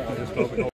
I'll just open.